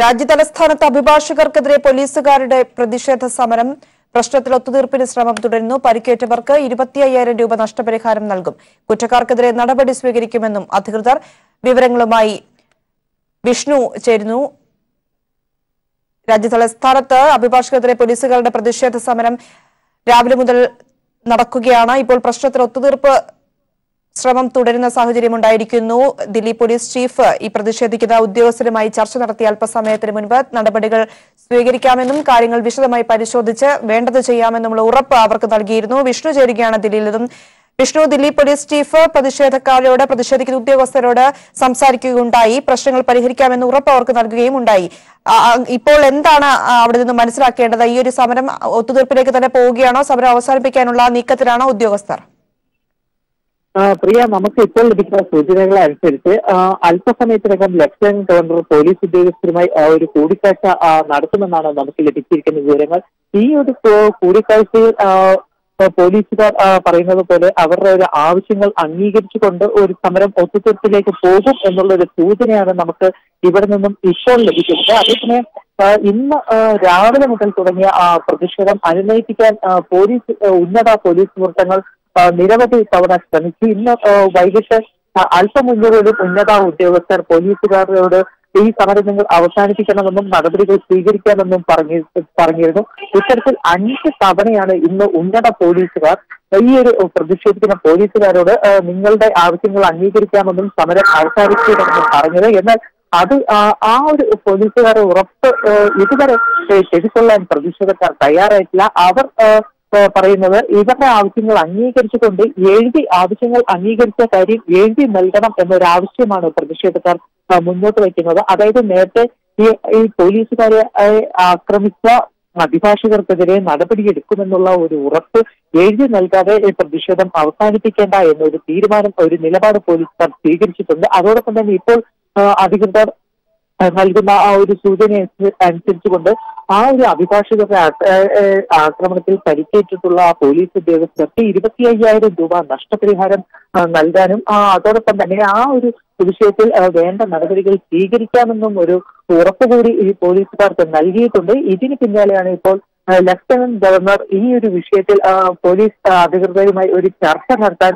രാജ്യതലസ്ഥാനത്ത് അഭിഭാഷകർക്കെതിരെ പോലീസുകാരുടെ പ്രതിഷേധ സമരം. പ്രശ്നത്തിൽ ഒത്തുതീർപ്പിന് ശ്രമം തുടരുന്നു. പരിക്കേറ്റവർക്ക് ഇരുപത്തി അയ്യായിരം രൂപ നഷ്ടപരിഹാരം നൽകും. കുറ്റക്കാർക്കെതിരെ നടപടി സ്വീകരിക്കുമെന്നും അധികൃതർ വിവരങ്ങളുമായി വിഷ്ണു ചേരുന്നു. രാജ്യതലസ്ഥാനത്ത് അഭിഭാഷകർക്കെതിരെ പോലീസുകാരുടെ പ്രതിഷേധ സമരം രാവിലെ മുതൽ നടക്കുകയാണ്. ഇപ്പോൾ പ്രശ്നത്തിൽ ഒത്തുതീർപ്പ് ശ്രമം തുടരുന്ന സാഹചര്യമുണ്ടായിരിക്കുന്നു. ദില്ലി പോലീസ് ചീഫ് ഈ പ്രതിഷേധിക്കുന്ന ഉദ്യോഗസ്ഥരുമായി ചർച്ച നടത്തിയ അല്പസമയത്തിന് മുൻപ് നടപടികൾ സ്വീകരിക്കാമെന്നും കാര്യങ്ങൾ വിശദമായി പരിശോധിച്ച് വേണ്ടത് ചെയ്യാമെന്നുമുള്ള ഉറപ്പ് അവർക്ക് നൽകിയിരുന്നു. വിഷ്ണു ചേരുകയാണ് ദില്ലിയിൽ നിന്നും വിഷ്ണു ദില്ലി പോലീസ് ചീഫ് പ്രതിഷേധക്കാരോട് പ്രതിഷേധിക്കുന്ന ഉദ്യോഗസ്ഥരോട് സംസാരിക്കുകയുണ്ടായി. പ്രശ്നങ്ങൾ പരിഹരിക്കാമെന്ന് ഉറപ്പ് അവർക്ക് നൽകുകയും ഉണ്ടായി. ഇപ്പോൾ എന്താണ് അവിടെ നിന്ന് മനസ്സിലാക്കേണ്ടത്? ഈ ഒരു സമരം ഒത്തുതീർപ്പിലേക്ക് തന്നെ പോവുകയാണോ? സമരം അവസാനിപ്പിക്കാനുള്ള നീക്കത്തിലാണോ ഉദ്യോഗസ്ഥർ? പ്രിയ നമുക്ക് ഇപ്പോൾ ലഭിക്കുന്ന സൂചനകൾ അനുസരിച്ച് അല്പസമയത്തിനകം ലഫ്റ്റനന്റ് ഗവർണർ പോലീസ് ഉദ്യോഗസ്ഥരുമായി ഒരു കൂടിക്കാഴ്ച നടത്തുമെന്നാണ് നമുക്ക് ലഭിച്ചിരിക്കുന്ന വിവരങ്ങൾ. ഈ ഒരു കൂടിക്കാഴ്ചയിൽ പോലീസുകാർ പറയുന്നത് പോലെ അവരുടെ ഒരു ആവശ്യങ്ങൾ അംഗീകരിച്ചുകൊണ്ട് ഒരു സമരം ഒത്തുതീർപ്പിലേക്ക് പോകും എന്നുള്ള ഒരു സൂചനയാണ് നമുക്ക് ഇവിടെ നിന്നും ഇപ്പോൾ ലഭിക്കുന്നത്. അതേസമയം ഇന്ന് രാവിലെ മുതൽ തുടങ്ങിയ പ്രതിഷേധം അനുനയിപ്പിക്കാൻ പോലീസ് ഉന്നത പോലീസ് വൃത്തങ്ങൾ നിരവധി തവണ ശ്രമിച്ചു. ഇന്ന് വൈകിട്ട് അല്പം മുന്നേ ഒരു ഉന്നത ഉദ്യോഗസ്ഥർ പോലീസുകാരോട് ഈ സമരം നിങ്ങൾ അവസാനിപ്പിക്കണമെന്നും നടപടികൾ സ്വീകരിക്കാമെന്നും പറഞ്ഞു പറഞ്ഞിരുന്നു. ഇത്തരത്തിൽ അഞ്ച് തവണയാണ് ഇന്ന് ഉന്നത പോലീസുകാർ ഈ ഒരു പ്രതിഷേധിക്കുന്ന പോലീസുകാരോട് നിങ്ങളുടെ ആവശ്യങ്ങൾ അംഗീകരിക്കാമെന്നും സമരം അവസാനിപ്പിക്കണമെന്നും പറഞ്ഞത്. എന്നാൽ അത് ആ ഒരു പോലീസുകാരെ ഉറപ്പ് ഇതുവരെ ഏ, ചെവിക്കൊള്ളാൻ പ്രതിഷേധക്കാർ തയ്യാറായിട്ടില്ല. അവർ പറയുന്നത്. ഇവരുടെ ആവശ്യങ്ങൾ അംഗീകരിച്ചുകൊണ്ട് എഴുതി ആവശ്യങ്ങൾ അംഗീകരിച്ച കാര്യം എഴുതി നൽകണം എന്നൊരു ആവശ്യമാണ് പ്രതിഷേധക്കാർ മുന്നോട്ട് വയ്ക്കുന്നത്. അതായത് നേരത്തെ ഈ ഈ പോലീസുകാരെ ആക്രമിച്ച അഭിഭാഷകർക്കെതിരെ നടപടിയെടുക്കുമെന്നുള്ള ഒരു ഉറപ്പ് എഴുതി നൽകാതെ പ്രതിഷേധം അവസാനിപ്പിക്കേണ്ട എന്നൊരു തീരുമാനം ഒരു നിലപാട് പോലീസുകാർ സ്വീകരിച്ചിട്ടുണ്ട്. അതോടൊപ്പം തന്നെ ഇപ്പോൾ അധികൃതർ നൽകുന്ന ആ ഒരു സൂചന അനുസ- അനുസരിച്ചുകൊണ്ട് ആ ഒരു അഭിഭാഷകരുടെ ആക്രമണത്തിൽ പരിക്കേറ്റിട്ടുള്ള ആ പോലീസ് ഉദ്യോഗസ്ഥർക്ക് ഇരുപത്തി അയ്യായിരം രൂപ നഷ്ടപരിഹാരം നൽകാനും അതോടൊപ്പം തന്നെ ആ ഒരു വിഷയത്തിൽ വേണ്ട നടപടികൾ സ്വീകരിക്കാമെന്നും ഒരു ഉറപ്പുകൂടി ഈ പോലീസുകാർക്ക് നൽകിയിട്ടുണ്ട്. ഇതിന് പിന്നാലെയാണ് ഇപ്പോൾ ലഫ്റ്റനന്റ് ഗവർണർ ഈ ഒരു വിഷയത്തിൽ പോലീസ് അധികൃതരുമായി ഒരു ചർച്ച നടത്താൻ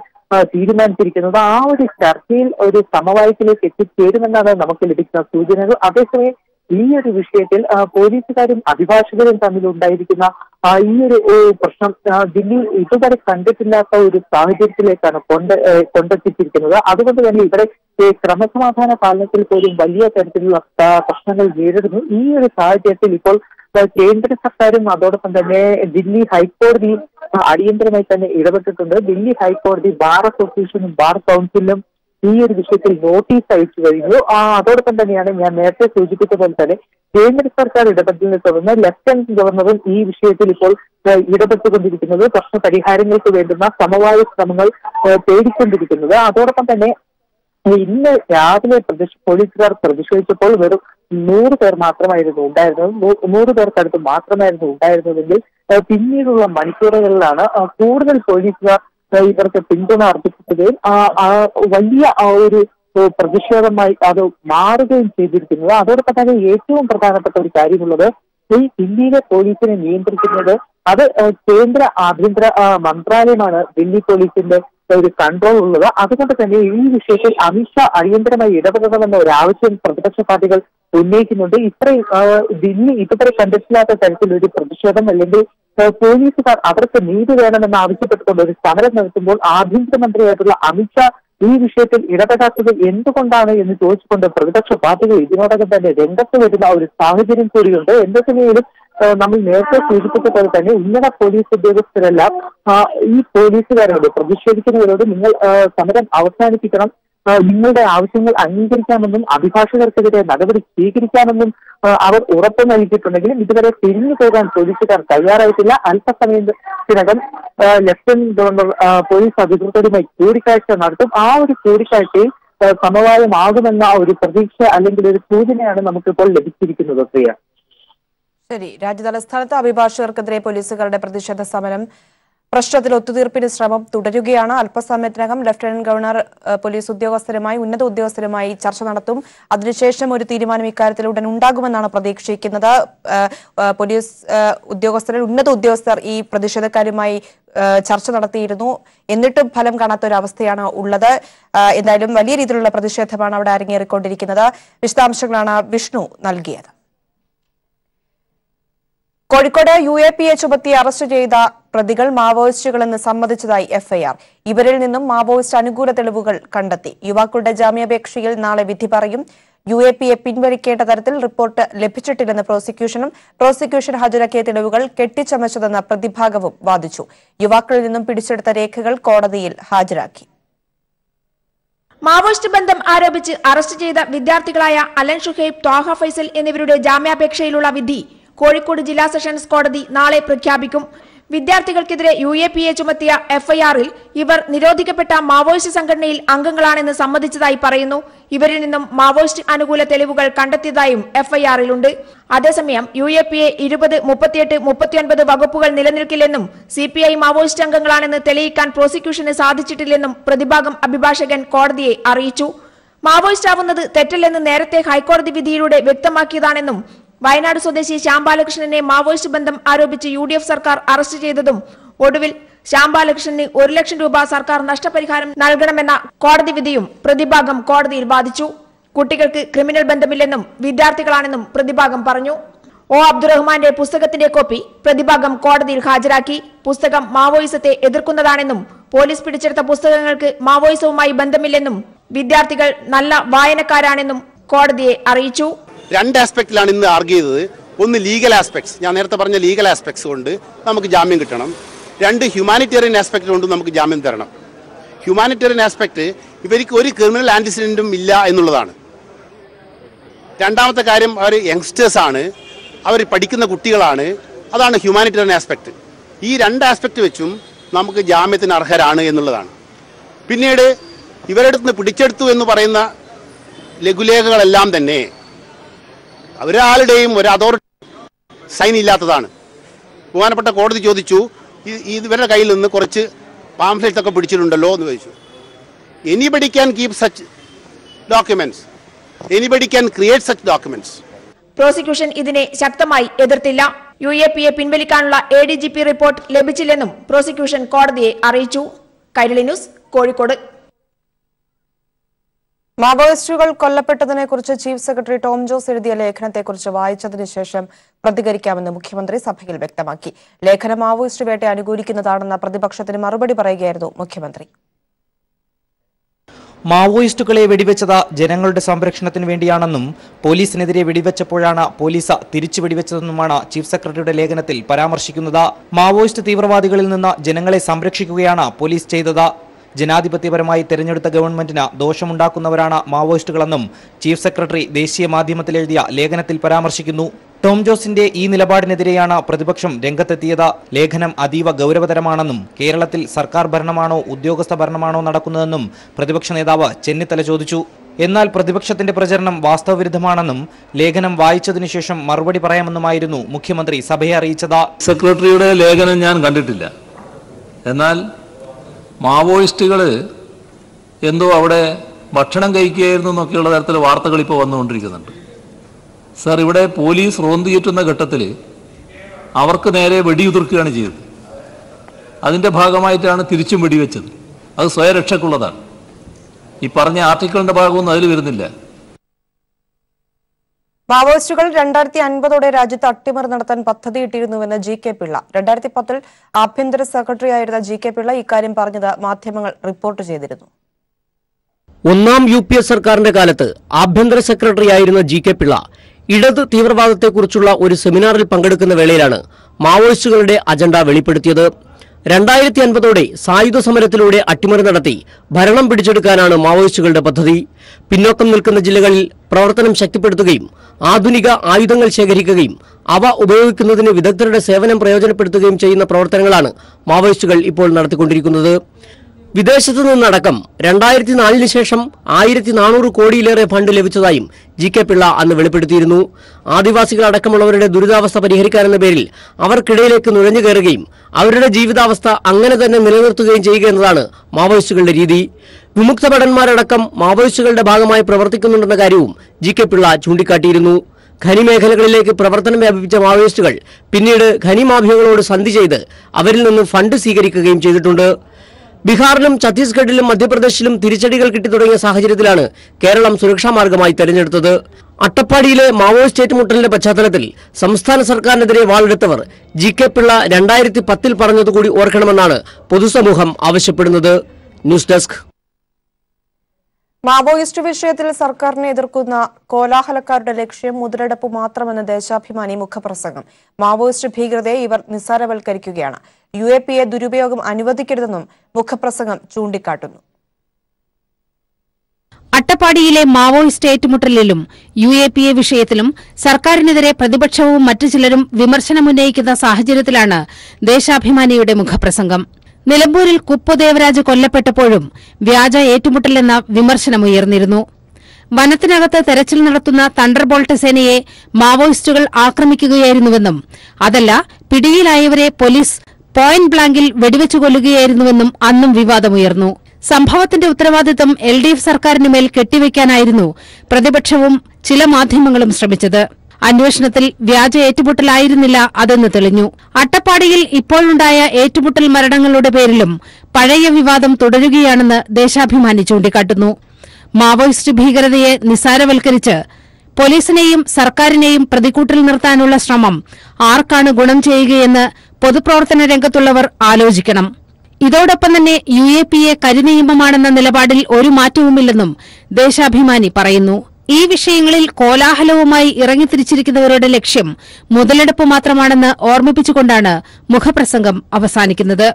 തീരുമാനിച്ചിരിക്കുന്നത്. ആ ഒരു ചർച്ചയിൽ ഒരു സമവായത്തിലേക്ക് എത്തിച്ചേരുമെന്നാണ് നമുക്ക് ലഭിക്കുന്ന സൂചനകൾ. അതേസമയം ഈ ഒരു വിഷയത്തിൽ പോലീസുകാരും അഭിഭാഷകരും തമ്മിൽ ഉണ്ടായിരിക്കുന്ന ഈ ഒരു പ്രശ്നം ദില്ലി ഇതുവരെ കണ്ടിട്ടില്ലാത്ത ഒരു സാഹചര്യത്തിലേക്കാണ് കൊണ്ട് കൊണ്ടെത്തിച്ചിരിക്കുന്നത്. അതുകൊണ്ട് തന്നെ ഇവിടെ ക്രമസമാധാന പാലനത്തിൽ പോലും വലിയ തരത്തിലുള്ള പ്രശ്നങ്ങൾ നേരിടുന്നു. ഈ ഒരു സാഹചര്യത്തിൽ ഇപ്പോൾ കേന്ദ്ര സർക്കാരും അതോടൊപ്പം തന്നെ ദില്ലി ഹൈക്കോടതിയും ആ, അടിയന്തരമായി തന്നെ ഇടപെട്ടിട്ടുണ്ട്. ദില്ലി ഹൈക്കോടതി ബാർ അസോസിയേഷനും ബാർ കൗൺസിലും ഈ ഒരു വിഷയത്തിൽ നോട്ടീസ് അയച്ചു കഴിഞ്ഞു. ആ, അതോടൊപ്പം തന്നെയാണ് ഞാൻ നേരത്തെ സൂചിപ്പിച്ച പോലെ തന്നെ കേന്ദ്ര സർക്കാർ ഇടപെട്ടതിനെ തുടർന്ന് ലഫ്റ്റനന്റ് ഗവർണറും ഈ വിഷയത്തിൽ ഇപ്പോൾ ഇടപെട്ടുകൊണ്ടിരിക്കുന്നത്. പ്രശ്ന പരിഹാരങ്ങൾക്ക് വേണ്ടുന്ന സമവായ ശ്രമങ്ങൾ തേടിക്കൊണ്ടിരിക്കുന്നത്. അതോടൊപ്പം തന്നെ ഇന്ന് രാവിലെ പ്രതിഷ പോലീസുകാർ പ്രതിഷേധിച്ചപ്പോൾ വെറും നൂറ് പേർ മാത്രമായിരുന്നു ഉണ്ടായിരുന്നത്. നൂറ് പേർക്കടുത്ത് മാത്രമായിരുന്നു ഉണ്ടായിരുന്നതെങ്കിൽ പിന്നീടുള്ള മണിക്കൂറുകളിലാണ് കൂടുതൽ പോലീസുകാർ ഇവർക്ക് പിന്തുണ അർപ്പിക്കുകയും വലിയ ഒരു പ്രതിഷേധമായി അത് മാറുകയും ചെയ്തിരിക്കുന്നത്. അതോടൊപ്പം തന്നെ ഏറ്റവും പ്രധാനപ്പെട്ട ഒരു കാര്യമുള്ളത് ഈ ഇന്ത്യയിലെ പോലീസിനെ നിയന്ത്രിക്കുന്നത് അത് കേന്ദ്ര ആഭ്യന്തര മന്ത്രാലയമാണ്. ദില്ലി പോലീസിന്റെ ഒരു കൺട്രോൾ ഉള്ളത്. അതുകൊണ്ട് തന്നെ ഈ വിഷയത്തിൽ അമിത്ഷാ അടിയന്തരമായി ഇടപെടണമെന്ന ഒരു ആവശ്യം പ്രതിപക്ഷ പാർട്ടികൾ ഉന്നയിക്കുന്നുണ്ട്. ഇത്രയും ദില്ലി ഇതുവരെ കണ്ടിട്ടില്ലാത്ത തരത്തിൽ ഒരു പ്രതിഷേധം അല്ലെങ്കിൽ പോലീസുകാർ അവർക്ക് നീതി വേണമെന്ന് ആവശ്യപ്പെട്ടുകൊണ്ട് ഒരു സമരം നടത്തുമ്പോൾ ആഭ്യന്തരമന്ത്രിയായിട്ടുള്ള അമിത്ഷാ ഈ വിഷയത്തിൽ ഇടപെടാത്തത് എന്തുകൊണ്ടാണ് എന്ന് ചോദിച്ചുകൊണ്ട് പ്രതിപക്ഷ പാർട്ടികൾ ഇതിനോടകം തന്നെ രംഗത്ത് വരുന്ന ഒരു സാഹചര്യം കൂടിയുണ്ട്. ആ, നമ്മൾ നേരത്തെ സൂചിപ്പിച്ച പോലെ തന്നെ ഉന്നത പോലീസ് ഉദ്യോഗസ്ഥരെല്ലാം ഈ പോലീസുകാരോട് പ്രതിഷേധിക്കുന്നവരോട് നിങ്ങൾ സമരം അവസാനിപ്പിക്കണം നിങ്ങളുടെ ആവശ്യങ്ങൾ അംഗീകരിക്കാമെന്നും അഭിഭാഷകർക്കെതിരെ നടപടി സ്വീകരിക്കാമെന്നും അവർ ഉറപ്പ് നൽകിയിട്ടുണ്ടെങ്കിലും ഇതുവരെ തിരിഞ്ഞു പോകാൻ പോലീസുകാർ തയ്യാറായിട്ടില്ല. അല്പസമയത്തിനകം ലഫ്റ്റനന്റ് ഗവർണർ പോലീസ് അധികൃതരുമായി കൂടിക്കാഴ്ച നടത്തും. ആ ഒരു കൂടിക്കാഴ്ചയിൽ സമവായമാകുമെന്ന ഒരു പ്രതീക്ഷ അല്ലെങ്കിൽ ഒരു സൂചനയാണ് നമുക്കിപ്പോൾ ലഭിച്ചിരിക്കുന്നത് പ്രിയ. ശരി. രാജ്യതലസ്ഥാനത്ത് അഭിഭാഷകർക്കെതിരെ പോലീസുകാരുടെ പ്രതിഷേധ സമരം പ്രശ്നത്തിൽ ഒത്തുതീർപ്പിന് ശ്രമം തുടരുകയാണ്. അല്പസമയത്തിനകം ലഫ്റ്റനന്റ് ഗവർണർ പോലീസ് ഉദ്യോഗസ്ഥരുമായി ഉന്നത ഉദ്യോഗസ്ഥരുമായി ചർച്ച നടത്തും. അതിനുശേഷം ഒരു തീരുമാനം ഇക്കാര്യത്തിൽ ഉടൻ ഉണ്ടാകുമെന്നാണ് പ്രതീക്ഷിക്കുന്നത്. പോലീസ് ഉദ്യോഗസ്ഥരിൽ ഉന്നത ഉദ്യോഗസ്ഥർ ഈ പ്രതിഷേധക്കാരുമായി ചർച്ച നടത്തിയിരുന്നു. എന്നിട്ടും ഫലം കാണാത്ത ഒരു അവസ്ഥയാണ് ഉള്ളത് എന്തായാലും വലിയ രീതിയിലുള്ള പ്രതിഷേധമാണ് അവിടെ അരങ്ങേറിക്കൊണ്ടിരിക്കുന്നത്. വിശദാംശങ്ങളാണ് വിഷ്ണു നൽകിയത്. Kozhikode U A P A ചുമത്തി അറസ്റ്റ് ചെയ്ത പ്രതികൾ മാവോയിസ്റ്റുകളെന്ന് സമ്മതിച്ചതായി എഫ്ഐആർ. ഇവരിൽ നിന്നും മാവോയിസ്റ്റ് അനുകൂല തെളിവുകൾ കണ്ടെത്തി. യുവാക്കളുടെ ജാമ്യാപേക്ഷയിൽ നാളെ വിധി പറയും. യു എ പി എ പിൻവലിക്കേണ്ട തരത്തിൽ റിപ്പോർട്ട് ലഭിച്ചിട്ടില്ലെന്ന് പ്രോസിക്യൂഷനും പ്രോസിക്യൂഷൻ ഹാജരാക്കിയ തെളിവുകൾ കെട്ടിച്ചമച്ചതെന്ന പ്രതിഭാഗവും വാദിച്ചു. യുവാക്കളിൽ നിന്നും പിടിച്ചെടുത്ത രേഖകൾ കോടതിയിൽ ഹാജരാക്കി. മാവോയിസ്റ്റ് ബന്ധം ആരോപിച്ച് അറസ്റ്റ് ചെയ്ത വിദ്യാർത്ഥികളായ അലൻ ഷുഹൈബ് ത്വാഹ ഫൈസൽ എന്നിവരുടെ ജാമ്യാപേക്ഷയിലുള്ള വിധി കോഴിക്കോട് ജില്ലാ സെഷൻസ് കോടതി നാളെ പ്രഖ്യാപിക്കും. വിദ്യാർത്ഥികൾക്കെതിരെ യു എ പി എ ചുമത്തിയ എഫ്ഐആറിൽ ഇവർ നിരോധിക്കപ്പെട്ട മാവോയിസ്റ്റ് സംഘടനയിൽ അംഗങ്ങളാണെന്ന് സമ്മതിച്ചതായി പറയുന്നു. ഇവരിൽ നിന്നും മാവോയിസ്റ്റ് അനുകൂല തെളിവുകൾ കണ്ടെത്തിയതായും എഫ്ഐആറിലുണ്ട്. അതേസമയം യു എ പി എ ഇരുപത് മുപ്പത്തിയെട്ട് മുപ്പത്തിയൊൻപത് വകുപ്പുകൾ നിലനിൽക്കില്ലെന്നും സി പി ഐ മാവോയിസ്റ്റ് അംഗങ്ങളാണെന്ന് തെളിയിക്കാൻ പ്രോസിക്യൂഷന് സാധിച്ചിട്ടില്ലെന്നും പ്രതിഭാഗം അഭിഭാഷകൻ കോടതിയെ അറിയിച്ചു. മാവോയിസ്റ്റ് ആവുന്നത് തെറ്റല്ലെന്ന് നേരത്തെ ഹൈക്കോടതി വിധിയിലൂടെ വ്യക്തമാക്കിയതാണെന്നും വയനാട് സ്വദേശി ശ്യാം ബാലകൃഷ്ണനെ മാവോയിസ്റ്റ് ബന്ധം ആരോപിച്ച് യു സർക്കാർ അറസ്റ്റ് ചെയ്തതും ഒടുവിൽ ശ്യാം ബാലകൃഷ്ണന് ഒരു ലക്ഷം രൂപ സർക്കാർ നഷ്ടപരിഹാരം നൽകണമെന്ന കോടതി വിധിയും പ്രതിഭാഗം കോടതിയിൽ വാദിച്ചു. കുട്ടികൾക്ക് ക്രിമിനൽ ബന്ധമില്ലെന്നും വിദ്യാർത്ഥികളാണെന്നും പ്രതിഭാഗം പറഞ്ഞു. ഒ അബ്ദുറഹ്മാന്റെ പുസ്തകത്തിന്റെ കോപ്പി പ്രതിഭാഗം കോടതിയിൽ ഹാജരാക്കി. പുസ്തകം മാവോയിസത്തെ എതിർക്കുന്നതാണെന്നും പോലീസ് പിടിച്ചെടുത്ത പുസ്തകങ്ങൾക്ക് മാവോയിസവുമായി ബന്ധമില്ലെന്നും വിദ്യാർത്ഥികൾ നല്ല വായനക്കാരാണെന്നും കോടതിയെ അറിയിച്ചു. രണ്ട് ആസ്പെക്റ്റിലാണ് ഇന്ന് ആർഗ്യ ചെയ്തത്. ഒന്ന് ലീഗൽ ആസ്പെക്ട്സ് ഞാൻ നേരത്തെ പറഞ്ഞ ലീഗൽ ആസ്പെക്ട്സ് കൊണ്ട് നമുക്ക് ജാമ്യം കിട്ടണം. രണ്ട് ഹ്യൂമാനിറ്റേറിയൻ ആസ്പെക്ട് കൊണ്ട് നമുക്ക് ജാമ്യം തരണം. ഹ്യൂമാനിറ്റേറിയൻ ആസ്പെക്ട് ഇവർക്ക് ഒരു ക്രിമിനൽ ആന്റിസിഡന്റും ഇല്ല എന്നുള്ളതാണ്. രണ്ടാമത്തെ കാര്യം അവർ യങ്സ്റ്റേഴ്സാണ് അവർ പഠിക്കുന്ന കുട്ടികളാണ്. അതാണ് ഹ്യൂമാനിറ്റേറിയൻ ആസ്പെക്ട് ഈ രണ്ട് ആസ്പെക്ട് വെച്ചും നമുക്ക് ജാമ്യത്തിന് അർഹരാണ് എന്നുള്ളതാണ്. പിന്നീട് ഇവരുടെ നിന്ന് പിടിച്ചെടുത്തു എന്ന് പറയുന്ന ലഘുലേഖകളെല്ലാം തന്നെ ഒരാളുടെയും ഒരു അതോറിറ്റി സൈൻ ഇല്ലാത്തതാണ്. ബഹുമാനപ്പെട്ട കോടതി ചോദിച്ചു "ഇ- ഇവരുടെ കയ്യിൽ നിന്ന് കുറച്ച് പാംഫ്ലെറ്റ്സ് ഒക്കെ പിടിച്ചിട്ടുണ്ടല്ലോ എന്ന് ചോദിച്ചു. Anybody can keep such documents anybody can create such documents prosecution ഇതിനെ ശക്തമായി എതിർത്തില്ല. യു എ പി എ പിൻവലിക്കാനുള്ള A D G P report ലഭിച്ചില്ലെന്നും prosecution കോടതിയെ അറിയിച്ചു. കൈരളി ന്യൂസ് കോഴിക്കോട്. മാവോയിസ്റ്റുകൾ കൊല്ലപ്പെട്ടതിനെ കുറിച്ച് ചീഫ് സെക്രട്ടറി ടോം ജോസ് എഴുതിയ ലേഖനത്തെക്കുറിച്ച് വായിച്ചതിന് ശേഷം പ്രതികരിക്കാമെന്ന് മുഖ്യമന്ത്രി സഭയിൽ വ്യക്തമാക്കി. ലേഖനം മാവോയിസ്റ്റ് വേട്ട അനുകൂലിക്കുന്നതാണെന്ന പ്രതിപക്ഷത്തിന് മറുപടി പറയുകയായിരുന്നു മുഖ്യമന്ത്രി. മാവോയിസ്റ്റുകളെ വെടിവെച്ചത് ജനങ്ങളുടെ സംരക്ഷണത്തിന് വേണ്ടിയാണെന്നും പോലീസിനെതിരെ വെടിവെച്ചപ്പോഴാണ് പോലീസ് തിരിച്ചു വെടിവെച്ചതെന്നുമാണ് ചീഫ് സെക്രട്ടറിയുടെ ലേഖനത്തിൽ പരാമർശിക്കുന്നത്. മാവോയിസ്റ്റ് തീവ്രവാദികളിൽ നിന്ന് ജനങ്ങളെ സംരക്ഷിക്കുകയാണ് പോലീസ് ചെയ്തത്. ജനാധിപത്യപരമായി തെരഞ്ഞെടുത്ത ഗവൺമെന്റിന് ദോഷമുണ്ടാക്കുന്നവരാണ് മാവോയിസ്റ്റുകളെന്നും ചീഫ് സെക്രട്ടറി ദേശീയ മാധ്യമത്തിൽ എഴുതിയ ലേഖനത്തിൽ പരാമർശിക്കുന്നു. ടോം ജോസിന്റെ ഈ നിലപാടിനെതിരെയാണ് പ്രതിപക്ഷം രംഗത്തെത്തിയത്. ലേഖനം അതീവ ഗൗരവതരമാണെന്നും കേരളത്തിൽ സർക്കാർ ഭരണമാണോ ഉദ്യോഗസ്ഥ ഭരണമാണോ നടക്കുന്നതെന്നും പ്രതിപക്ഷ നേതാവ് ചെന്നിത്തല ചോദിച്ചു. എന്നാൽ പ്രതിപക്ഷത്തിന്റെ പ്രചരണം വാസ്തവവിരുദ്ധമാണെന്നും ലേഖനം വായിച്ചതിനു ശേഷം മറുപടി പറയാമെന്നുമായിരുന്നു മുഖ്യമന്ത്രി സഭയെ അറിയിച്ചത്. സെക്രട്ടറിയുടെ ലേഖനം ഞാൻ കണ്ടിട്ടില്ല. എന്നാൽ മാവോയിസ്റ്റുകൾ എന്തോ അവിടെ ഭക്ഷണം കഴിക്കുകയായിരുന്നു എന്നൊക്കെയുള്ള തരത്തിൽ വാർത്തകൾ ഇപ്പോൾ വന്നുകൊണ്ടിരിക്കുന്നുണ്ട്. സാർ ഇവിടെ പോലീസ് റോന്ത് ചുറ്റുന്ന ഘട്ടത്തിൽ അവർക്ക് നേരെ വെടിയുതിർക്കുകയാണ് ചെയ്തത്. അതിന്റെ ഭാഗമായിട്ടാണ് തിരിച്ചും വെടിവെച്ചത്. അത് സ്വയരക്ഷക്കുള്ളതാണ്. ഈ പറഞ്ഞ ആർട്ടിക്കിളിന്റെ ഭാഗമൊന്നും അതിൽ വരുന്നില്ല. മാവോയിസ്റ്റുകൾ രണ്ടായിരത്തി അൻപതോടെ രാജ്യത്ത് അട്ടിമറി നടത്താൻ പദ്ധതിയിട്ടിരുന്നുവെന്ന് ജി കെ പിള്ള. രണ്ടായിരത്തി പത്തിൽ ആഭ്യന്തര സെക്രട്ടറിയായിരുന്ന ജി കെ പിള്ള ഇക്കാര്യം പറഞ്ഞത് മാധ്യമങ്ങൾ റിപ്പോർട്ട് ചെയ്തിരുന്നു. ഒന്നാം യു പി എസ് സർക്കാരിന്റെ കാലത്ത് ആഭ്യന്തര സെക്രട്ടറിയായിരുന്ന ജി കെ പിള്ള ഇടത് തീവ്രവാദത്തെക്കുറിച്ചുള്ള ഒരു സെമിനാറിൽ പങ്കെടുക്കുന്ന വേളയിലാണ് മാവോയിസ്റ്റുകളുടെ അജണ്ട വെളിപ്പെടുത്തിയത്. രണ്ടായിരത്തി അൻപതോടെ സായുധ സമരത്തിലൂടെ അട്ടിമറി നടത്തി ഭരണം പിടിച്ചെടുക്കാനാണ് മാവോയിസ്റ്റുകളുടെ പദ്ധതി. പിന്നോക്കം നിൽക്കുന്ന ജില്ലകളിൽ പ്രവർത്തനം ശക്തിപ്പെടുത്തുകയും ആധുനിക ആയുധങ്ങൾ ശേഖരിക്കുകയും അവ ഉപയോഗിക്കുന്നതിന് വിദഗ്ധരുടെ സേവനം പ്രയോജനപ്പെടുത്തുകയും ചെയ്യുന്ന പ്രവർത്തനങ്ങളാണ് മാവോയിസ്റ്റുകൾ ഇപ്പോൾ നടത്തിക്കൊണ്ടിരിക്കുന്നത്. വിദേശത്തു നിന്നടക്കം രണ്ടായിരത്തി നാലിന് ശേഷം ആയിരത്തി നാനൂറ് കോടിയിലേറെ ഫണ്ട് ലഭിച്ചതായും ജി കെ പിള്ള അന്ന് വെളിപ്പെടുത്തിയിരുന്നു. ആദിവാസികളടക്കമുള്ളവരുടെ ദുരിതാവസ്ഥ പരിഹരിക്കാനെന്ന പേരിൽ അവർക്കിടയിലേക്ക് നുഴഞ്ഞു കയറുകയും അവരുടെ ജീവിതാവസ്ഥ അങ്ങനെ തന്നെ നിലനിർത്തുകയും ചെയ്യുക എന്നതാണ് മാവോയിസ്റ്റുകളുടെ രീതി. വിമുക്ത ഭടന്മാരടക്കം മാവോയിസ്റ്റുകളുടെ ഭാഗമായി പ്രവർത്തിക്കുന്നുണ്ടെന്ന കാര്യവും ജി കെ പിള്ള ചൂണ്ടിക്കാട്ടിയിരുന്നു. ഖനി മേഖലകളിലേക്ക് പ്രവർത്തനം വ്യാപിപ്പിച്ച മാവോയിസ്റ്റുകൾ പിന്നീട് ഖനി മാഫിയകളോട് സന്ധി ചെയ്ത് അവരിൽ നിന്ന് ഫണ്ട് സ്വീകരിക്കുകയും ചെയ്തിട്ടുണ്ട്. ബീഹാറിലും ഛത്തീസ്ഗഡിലും മധ്യപ്രദേശിലും തിരിച്ചടികൾ കിട്ടി തുടങ്ങിയ സാഹചര്യത്തിലാണ് കേരളം സുരക്ഷാ മാർഗമായി തെരഞ്ഞെടുത്തത്. അട്ടപ്പാടിയിലെ മാവോയിസ്റ്റ് ഏറ്റുമുട്ടലിന്റെ പശ്ചാത്തലത്തിൽ സംസ്ഥാന സർക്കാരിനെതിരെ വാളെടുത്തവർ ജി കെ പിള്ള രണ്ടായിരത്തി പത്തിൽ പറഞ്ഞതുകൂടി ഓർക്കണമെന്നാണ് പൊതുസമൂഹം ആവശ്യപ്പെടുന്നത്. News desk. മാവോയിസ്റ്റ് വിഷയത്തിൽ സർക്കാരിനെ എതിർക്കുന്ന കോലാഹലക്കാരുടെ ലക്ഷ്യം മുതലെടുപ്പ് മാത്രമെന്ന് ദേശാഭിമാനി മുഖപ്രസംഗം. മാവോയിസ്റ്റ് ഭീകരതയെ ഇവർ നിസ്സാരവൽക്കരിക്കുകയാണ്. യു എ പി എ ദുരുപയോഗം അനുവദിക്കരുതെന്നും മുഖപ്രസംഗം ചൂണ്ടിക്കാട്ടുന്നു. അട്ടപ്പാടിയിലെ മാവോയിസ്റ്റ് ഏറ്റുമുട്ടലിലും യു എ പി എ വിഷയത്തിലും സർക്കാരിനെതിരെ പ്രതിപക്ഷവും മറ്റു ചിലരും വിമർശനമുന്നയിക്കുന്ന സാഹചര്യത്തിലാണ് ദേശാഭിമാനിയുടെ മുഖപ്രസംഗം. നിലമ്പൂരിൽ കുപ്പുദേവരാജ് കൊല്ലപ്പെട്ടപ്പോഴും വ്യാജ ഏറ്റുമുട്ടലെന്ന വിമർശനമുയർന്നിരുന്നു വനത്തിനകത്ത് തെരച്ചിൽ നടത്തുന്ന തണ്ടർബോൾട്ട് സേനയെ മാവോയിസ്റ്റുകൾ ആക്രമിക്കുകയായിരുന്നുവെന്നും അതല്ല പിടിയിലായവരെ പോലീസ് പോയിന്റ് ബ്ലാങ്കിൽ വെടിവെച്ചു കൊല്ലുകയായിരുന്നുവെന്നും അന്നും വിവാദമുയർന്നു. സംഭവത്തിന്റെ ഉത്തരവാദിത്തം എൽ ഡി എഫ് സർക്കാരിന് മേൽ കെട്ടിവയ്ക്കാനായിരുന്നു പ്രതിപക്ഷവും ചില മാധ്യമങ്ങളും ശ്രമിച്ചത്. അന്വേഷണത്തിൽ വ്യാജ ഏറ്റുമുട്ടലായിരുന്നില്ല അതെന്ന് തെളിഞ്ഞു. അട്ടപ്പാടിയിൽ ഇപ്പോഴുണ്ടായ ഏറ്റുമുട്ടൽ മരണങ്ങളുടെ പേരിലും പഴയ വിവാദം തുടരുകയാണെന്ന് ദേശാഭിമാനി ചൂണ്ടിക്കാട്ടുന്നു. മാവോയിസ്റ്റ് ഭീകരതയെ നിസ്സാരവൽക്കരിച്ച് പോലീസിനെയും സർക്കാരിനെയും പ്രതിക്കൂട്ടിൽ നിർത്താനുള്ള ശ്രമം ആർക്കാണ് ഗുണം ചെയ്യുകയെന്ന് പൊതുപ്രവർത്തന രംഗത്തുള്ളവർ ആലോചിക്കണം. ഇതോടൊപ്പം തന്നെ യു എ പി എ കരിനിയമമാണെന്ന നിലപാടിൽ ഒരു മാറ്റവുമില്ലെന്നും ദേശാഭിമാനി പറയുന്നു. ഈ വിഷയങ്ങളിൽ കോലാഹലവുമായി ഇറങ്ങിത്തിരിച്ചിരിക്കുന്നവരുടെ ലക്ഷ്യം മുതലെടുപ്പ് മാത്രമാണെന്ന് ഓർമ്മിപ്പിച്ചുകൊണ്ടാണ് മുഖപ്രസംഗം അവസാനിക്കുന്നത്.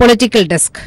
Political desk.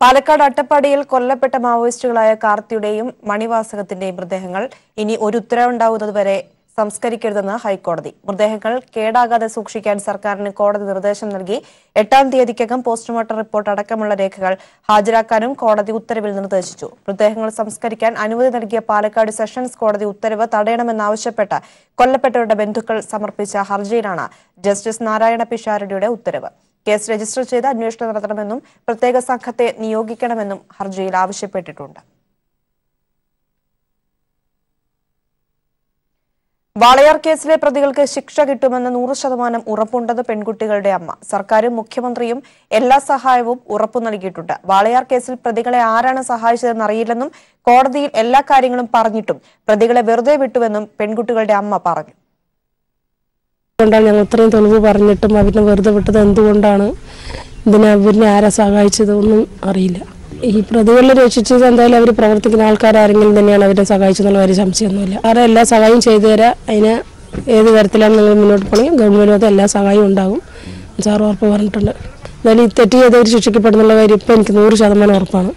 പാലക്കാട് അട്ടപ്പാടിയിൽ കൊല്ലപ്പെട്ട മാവോയിസ്റ്റുകളായ കാർത്തിയുടെയും മണിവാസകത്തിന്റെയും മൃതദേഹങ്ങൾ ഇനി ഒരു ഉത്തരവുണ്ടാവുന്നതുവരെ സംസ്കരിക്കരുതെന്ന് ഹൈക്കോടതി. മൃതദേഹങ്ങൾ കേടാകാതെ സൂക്ഷിക്കാൻ സർക്കാരിന് കോടതി നിർദ്ദേശം നൽകി. എട്ടാം തീയതിക്കകം പോസ്റ്റ്മോർട്ടം റിപ്പോർട്ട് അടക്കമുള്ള രേഖകൾ ഹാജരാക്കാനും കോടതി ഉത്തരവിൽ നിർദ്ദേശിച്ചു. മൃതദേഹങ്ങൾ സംസ്കരിക്കാൻ അനുമതി നൽകിയ പാലക്കാട് സെഷൻസ് കോടതി ഉത്തരവ് തടയണമെന്നാവശ്യപ്പെട്ട് കൊല്ലപ്പെട്ടവരുടെ ബന്ധുക്കൾ സമർപ്പിച്ച ഹർജിയിലാണ് ജസ്റ്റിസ് നാരായണ പിഷാരടിയുടെ ഉത്തരവ്. കേസ് രജിസ്റ്റർ ചെയ്ത് അന്വേഷണം നടത്തണമെന്നും പ്രത്യേക സംഘത്തെ നിയോഗിക്കണമെന്നും ഹർജിയിൽ ആവശ്യപ്പെട്ടിട്ടുണ്ട്. വാളയാർ കേസിലെ പ്രതികൾക്ക് ശിക്ഷ കിട്ടുമെന്ന് നൂറ് ശതമാനം ഉറപ്പുണ്ടെന്ന് പെൺകുട്ടികളുടെ അമ്മ. സർക്കാരും മുഖ്യമന്ത്രിയും എല്ലാ സഹായവും ഉറപ്പു നൽകിയിട്ടുണ്ട്. വാളയാർ കേസിൽ പ്രതികളെ ആരാണ് സഹായിച്ചതെന്ന് അറിയില്ലെന്നും കോടതിയിൽ എല്ലാ കാര്യങ്ങളും പറഞ്ഞിട്ടും പ്രതികളെ വെറുതെ വിട്ടുവെന്നും പെൺകുട്ടികളുടെ അമ്മ പറഞ്ഞു. ഞങ്ങൾ ഇത്രയും തെളിവ് പറഞ്ഞിട്ടും അവരിനെ വെറുതെ വിട്ടത് എന്തുകൊണ്ടാണ്? ഇതിനെ അവരിനെ ആരാ സഹായിച്ചത് ഒന്നും അറിയില്ല. ഈ പ്രതികളെ രക്ഷിച്ചത് എന്തായാലും അവർ പ്രവർത്തിക്കുന്ന ആൾക്കാർ ആരെങ്കിലും തന്നെയാണ് അവരെ സഹായിച്ചെന്നുള്ള ഒരു സംശയമൊന്നുമില്ല. ആരെ എല്ലാ സഹായം ചെയ്തു തരാം. അതിന് ഏത് തരത്തിലാണ് നിങ്ങൾ മുന്നോട്ട് പോകണമെങ്കിൽ ഗവൺമെന്റ് എല്ലാ സഹായവും ഉണ്ടാകും. സാർ ഉറപ്പ് പറഞ്ഞിട്ടുണ്ട്. എന്നാലും ഈ തെറ്റ് ചെയ്തവർ ശിക്ഷിക്കപ്പെടുന്നുള്ള കാര്യം ഇപ്പം എനിക്ക് നൂറ് ശതമാനം ഉറപ്പാണ്.